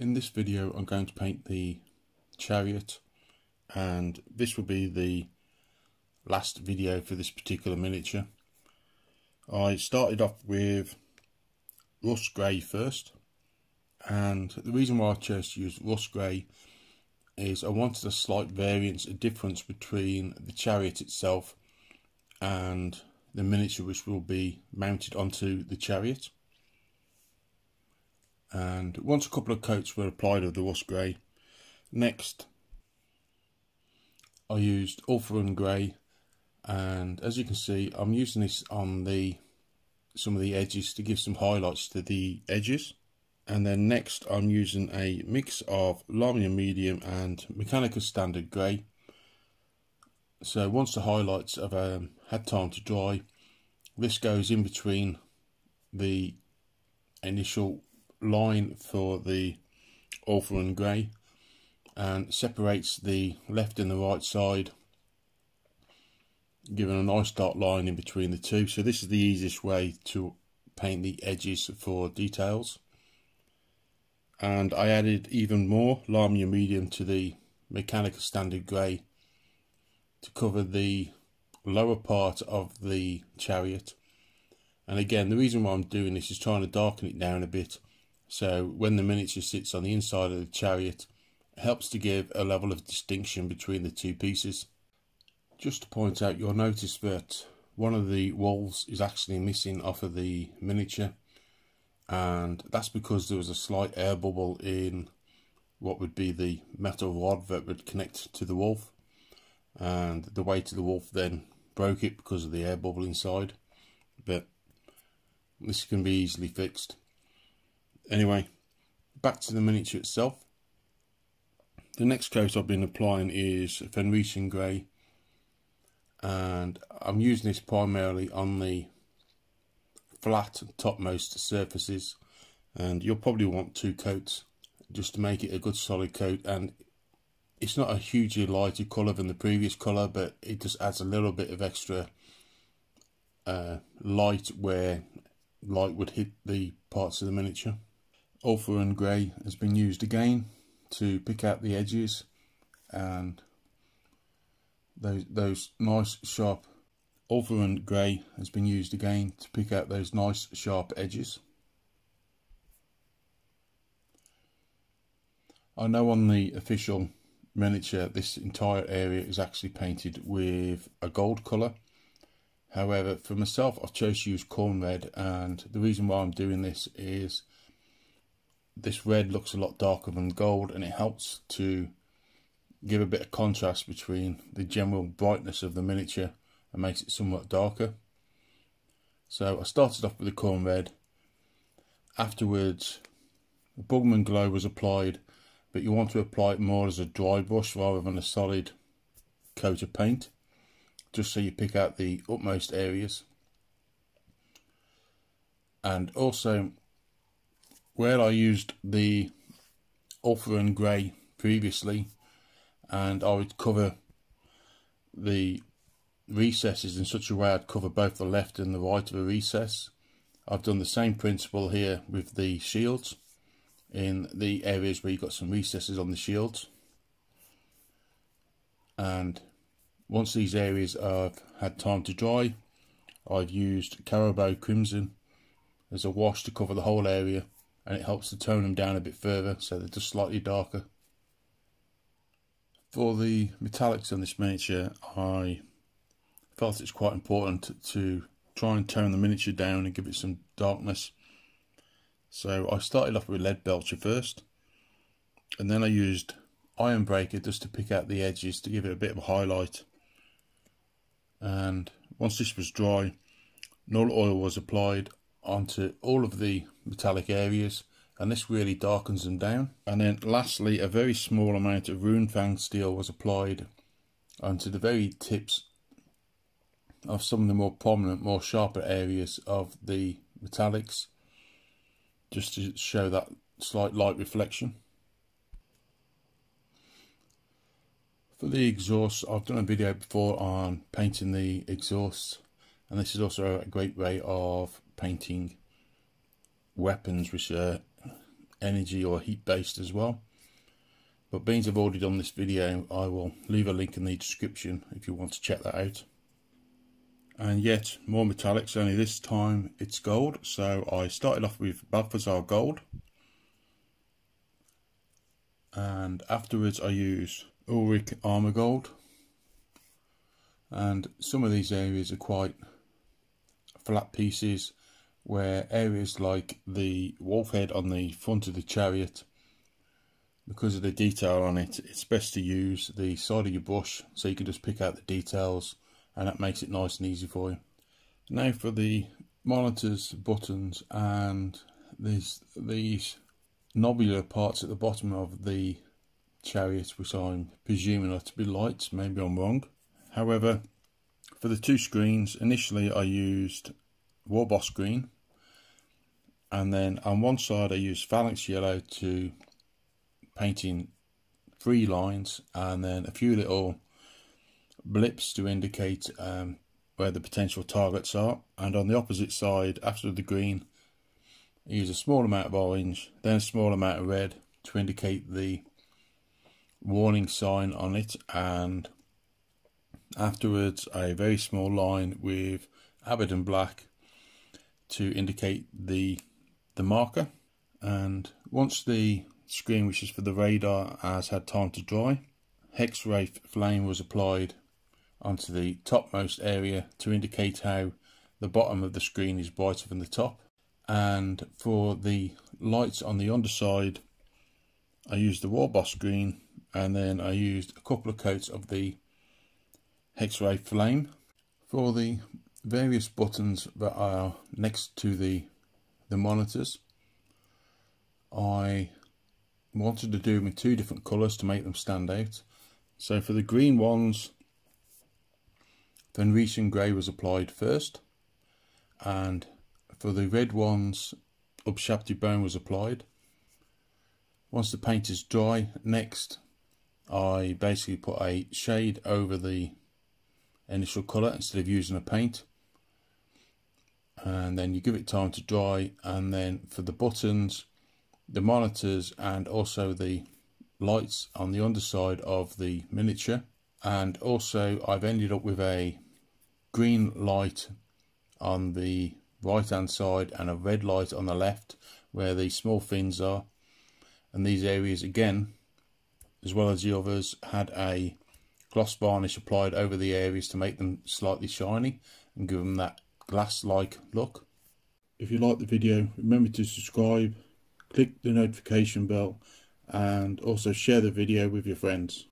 In this video I'm going to paint the chariot and this will be the last video for this particular miniature. I started off with Russ grey first and the reason why I chose to use Russ grey is I wanted a slight variance, a difference between the chariot itself and the miniature which will be mounted onto the chariot and once a couple of coats were applied of the Russ grey next I used Ulthuan grey. And as you can see I'm using this on the some of the edges to give some highlights to the edges. And then next I'm using a mix of Lahmian medium and Mechanicus standard grey. So once the highlights have um, had time to dry this goes in between the initial line for the Ulthuan grey and separates the left and the right side giving a nice dark line in between the two. So this is the easiest way to paint the edges for details. And I added even more Lahmian medium to the Mechanicus standard grey to cover the lower part of the chariot. And again the reason why I'm doing this is trying to darken it down a bit so when the miniature sits on the inside of the chariot, it helps to give a level of distinction between the two pieces. Just to point out, you'll notice that one of the walls is actually missing off of the miniature and that's because there was a slight air bubble in what would be the metal rod that would connect to the wolf and the weight of the wolf then broke it because of the air bubble inside but this can be easily fixed Anyway, back to the miniature itself. The next coat I've been applying is Fenrisian Grey and I'm using this primarily on the flat topmost surfaces and you'll probably want two coats just to make it a good solid coat and it's not a hugely lighter colour than the previous colour but it just adds a little bit of extra uh, light where light would hit the parts of the miniature. Ulthuan grey has been used again to pick out the edges and those those nice sharp Ulthuan grey has been used again to pick out those nice sharp edges. I know on the official miniature this entire area is actually painted with a gold colour however for myself I've chose to use Khorne red and the reason why I'm doing this is this red looks a lot darker than gold and it helps to give a bit of contrast between the general brightness of the miniature and makes it somewhat darker. So I started off with the Khorne red. Afterwards, the Bugman Glow was applied, but you want to apply it more as a dry brush rather than a solid coat of paint, just so you pick out the utmost areas. And also, where I used the Ulthuan grey previously and I would cover the recesses in such a way I'd cover both the left and the right of a recess. I've done the same principle here with the shields in the areas where you've got some recesses on the shields and once these areas have had time to dry I've used Carroburg Crimson as a wash to cover the whole area and it helps to tone them down a bit further so they're just slightly darker. For the metallics on this miniature I felt it's quite important to try and tone the miniature down and give it some darkness. So I started off with Leadbelcher first and then I used Ironbreaker just to pick out the edges to give it a bit of a highlight and once this was dry Nuln Oil was applied onto all of the metallic areas and this really darkens them down. And then lastly a very small amount of Runefang steel was applied onto the very tips of some of the more prominent, more sharper areas of the metallics just to show that slight light reflection. For the exhaust, I've done a video before on painting the exhaust and this is also a great way of painting weapons which are energy or heat based as well. But being I've already done this video, I will leave a link in the description if you want to check that out. And yet, more metallics, only this time it's gold. So I started off with Balthasar Gold. And afterwards I use Auric Armor Gold. And some of these areas are quite flat pieces where areas like the wolf head on the front of the chariot because of the detail on it it's best to use the side of your brush so you can just pick out the details and that makes it nice and easy for you. Now for the monitors buttons and these these nobular parts at the bottom of the chariot which I'm presuming are to be lights maybe I'm wrong. However for the two screens initially I used Warboss green. And then on one side I used Phalanx yellow to painting three lines and then a few little blips to indicate um, where the potential targets are. And on the opposite side after the green I use a small amount of orange then a small amount of red to indicate the warning sign on it. And afterwards a very small line with Abaddon black to indicate the the marker. And once the screen which is for the radar has had time to dry Hexwraith flame was applied onto the topmost area to indicate how the bottom of the screen is brighter than the top. And for the lights on the underside I used the Warboss green and then I used a couple of coats of the Hexwraith flame. For the various buttons that are next to the the monitors. I wanted to do them in two different colours to make them stand out. So for the green ones Venetian grey was applied first and for the red ones Ushabti bone was applied. Once the paint is dry next I basically put a shade over the initial colour instead of using a paint and then you give it time to dry and then for the buttons the monitors and also the lights on the underside of the miniature. And also I've ended up with a green light on the right hand side and a red light on the left where the small fins are. And these areas again as well as the others had a gloss varnish applied over the areas to make them slightly shiny and give them that glass-like look. If you like the video, remember to subscribe, click the notification bell and also share the video with your friends.